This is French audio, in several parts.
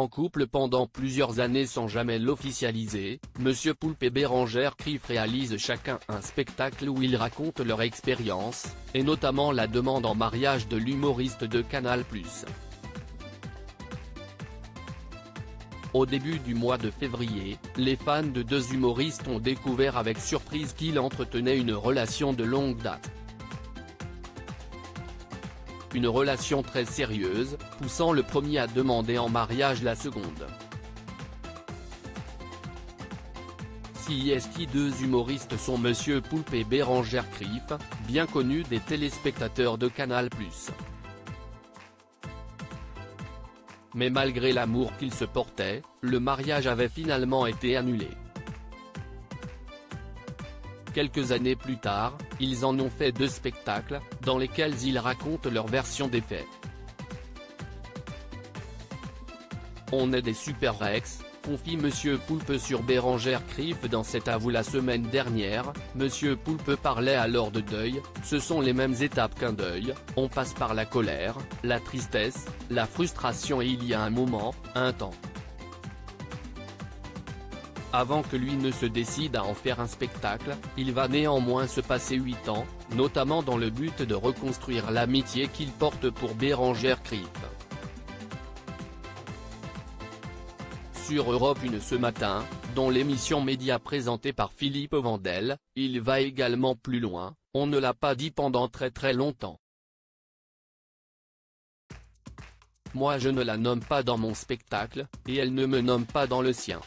En couple pendant plusieurs années sans jamais l'officialiser, Monsieur Poulpe et Bérangère Krief réalisent chacun un spectacle où ils racontent leur expérience, et notamment la demande en mariage de l'humoriste de Canal+. Au début du mois de février, les fans de deux humoristes ont découvert avec surprise qu'ils entretenaient une relation de longue date une relation très sérieuse, poussant le premier à demander en mariage la seconde. CIST deux humoristes sont Monsieur Poulpe et Bérangère Krief, bien connus des téléspectateurs de Canal+. Mais malgré l'amour qu'ils se portaient, le mariage avait finalement été annulé. Quelques années plus tard, ils en ont fait deux spectacles, dans lesquels ils racontent leur version des faits. On est des super Rex, confie Monsieur Poulpe sur Bérangère Krief dans cet avou la semaine dernière, Monsieur Poulpe parlait alors de deuil, ce sont les mêmes étapes qu'un deuil, on passe par la colère, la tristesse, la frustration et il y a un moment, un temps. Avant que lui ne se décide à en faire un spectacle, il va néanmoins se passer 8 ans, notamment dans le but de reconstruire l'amitié qu'il porte pour Bérangère Krief. Sur Europe 1 ce matin, dont l'émission média présentée par Philippe Vandel, il va également plus loin, on ne l'a pas dit pendant très très longtemps. Moi je ne la nomme pas dans mon spectacle, et elle ne me nomme pas dans le sien.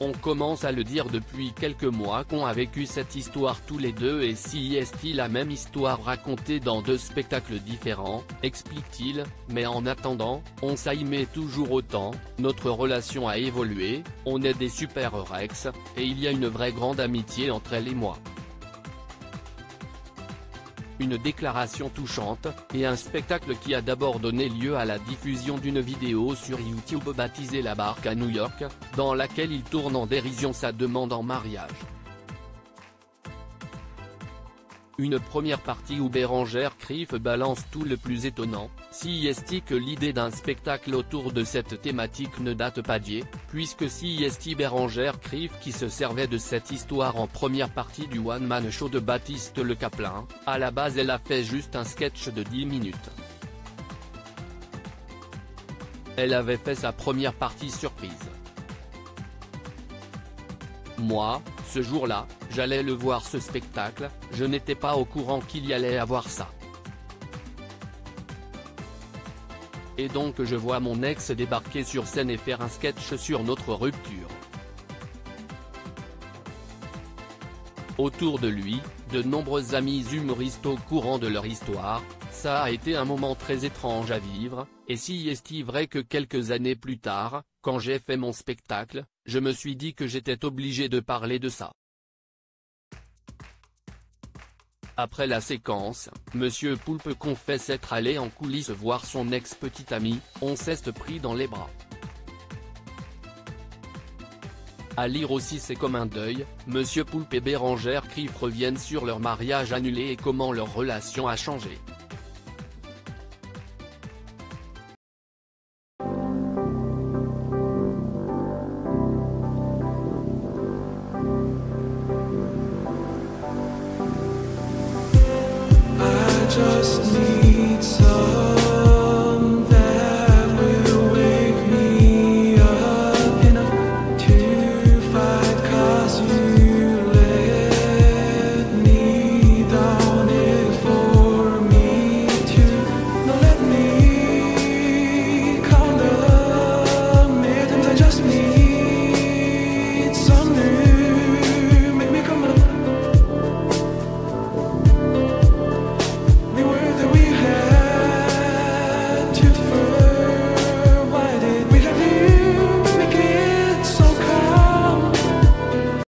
On commence à le dire depuis quelques mois qu'on a vécu cette histoire tous les deux et si est-il la même histoire racontée dans deux spectacles différents, explique-t-il, mais en attendant, on s'aimait toujours autant, notre relation a évolué, on est des super Rex, et il y a une vraie grande amitié entre elle et moi une déclaration touchante, et un spectacle qui a d'abord donné lieu à la diffusion d'une vidéo sur YouTube baptisée La Barque à New York, dans laquelle il tourne en dérision sa demande en mariage. Une première partie où Bérangère Krief balance tout le plus étonnant, si est que l'idée d'un spectacle autour de cette thématique ne date pas d'hier, puisque si est Bérangère Krief qui se servait de cette histoire en première partie du One Man Show de Baptiste Le Caplin, à la base elle a fait juste un sketch de 10 minutes. Elle avait fait sa première partie surprise. Moi, ce jour-là, j'allais le voir ce spectacle, je n'étais pas au courant qu'il y allait avoir ça. Et donc je vois mon ex débarquer sur scène et faire un sketch sur notre rupture. Autour de lui, de nombreux amis humoristes au courant de leur histoire, ça a été un moment très étrange à vivre, et si est-il vrai que quelques années plus tard, quand j'ai fait mon spectacle, je me suis dit que j'étais obligé de parler de ça. Après la séquence, Monsieur Poulpe confesse être allé en coulisses voir son ex-petite amie, on s'est pris dans les bras. À lire aussi c'est comme un deuil, Monsieur Poulpe et Bérangère Krief reviennent sur leur mariage annulé et comment leur relation a changé.